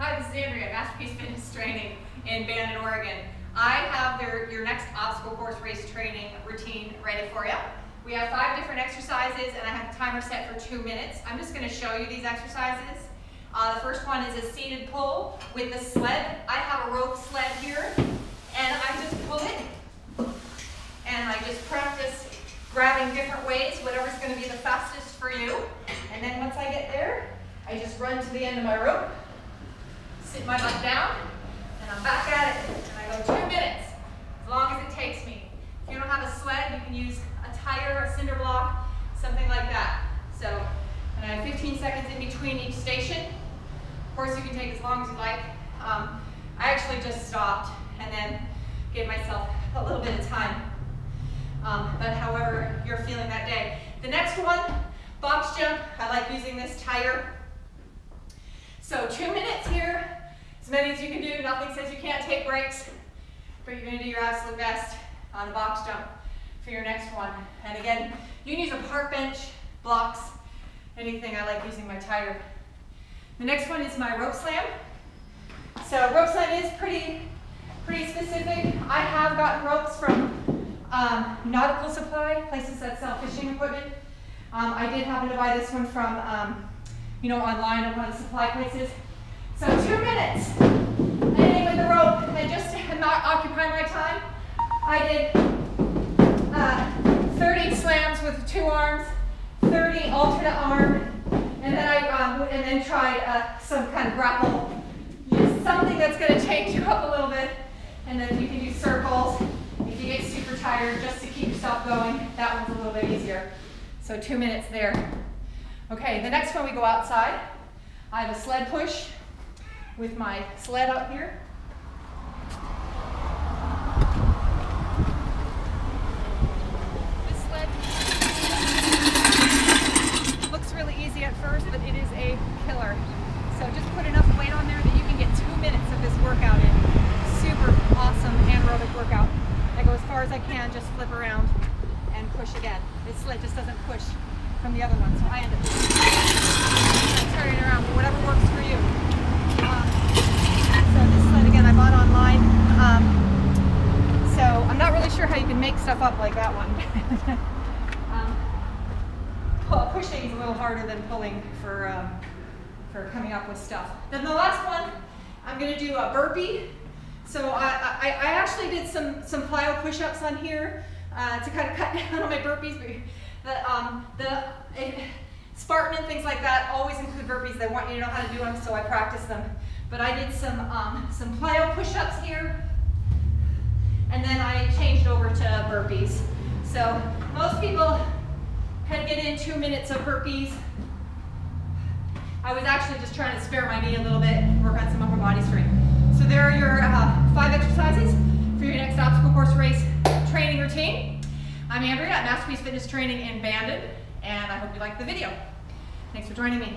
Hi, this is Andrea, Masterpiece Fitness Training in Bandon, Oregon. I have their, your next obstacle course race training routine ready for you. We have five different exercises and I have a timer set for two minutes. I'm just gonna show you these exercises. Uh, the first one is a seated pull with the sled. I have a Rogue sled here and I just pull it and I just practice grabbing different ways, whatever's gonna be the fastest for you. And then once I get there, I just run to the end of my rope, sit my butt down, and I'm back at it. And I go two minutes, as long as it takes me. If you don't have a sled, you can use a tire, a cinder block, something like that. So, and I have 15 seconds in between each station. Of course, you can take as long as you like. Um, I actually just stopped and then gave myself a little bit of time um, but however you're feeling that day. The next one, box jump. I like using this tire. So two minutes as many as you can do. Nothing says you can't take breaks, but you're gonna do your absolute best on the box jump for your next one. And again, you can use a park bench, blocks, anything. I like using my tire. The next one is my rope slam. So rope slam is pretty, pretty specific. I have gotten ropes from um, nautical supply, places that sell fishing equipment. Um, I did happen to buy this one from, um, you know, online at one of the supply places. So two minutes, ending with the rope, and just to not occupy my time, I did uh, 30 slams with two arms, 30 alternate arm, and then I um, and then tried uh, some kind of grapple, something that's going to take you up a little bit, and then you can do circles. If you get super tired, just to keep yourself going, that one's a little bit easier. So two minutes there. Okay, the next one we go outside. I have a sled push with my sled out here. This sled looks really easy at first, but it is a killer. So just put enough weight on there that you can get two minutes of this workout in. Super awesome anaerobic workout. I go as far as I can, just flip around and push again. This sled just doesn't push from the other one, so I end up turning around, but whatever works for you. Um, so this sled, again, I bought online. Um, so I'm not really sure how you can make stuff up like that one. um, pushing is a little harder than pulling for, um, for coming up with stuff. Then the last one, I'm going to do a burpee. So I, I, I, actually did some, some plyo push-ups on here uh, to kind of cut down on my burpees. But the, um, the it, Spartan and things like that always include burpees. They want you to know how to do them, so I practice them. But I did some, um, some plyo push-ups here, and then I changed over to burpees. So most people can get in two minutes of burpees. I was actually just trying to spare my knee a little bit, work on some upper body strength. So there are your uh, five exercises for your next obstacle course race training routine. I'm Andrea at Masterpiece Fitness Training in Bandon, and I hope you liked the video. Thanks for joining me.